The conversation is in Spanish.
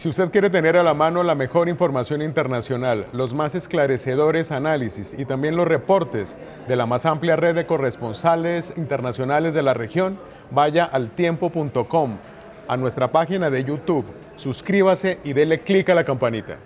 Si usted quiere tener a la mano la mejor información internacional, los más esclarecedores análisis y también los reportes de la más amplia red de corresponsales internacionales de la región, vaya al tiempo.com, a nuestra página de YouTube, suscríbase y dele clic a la campanita.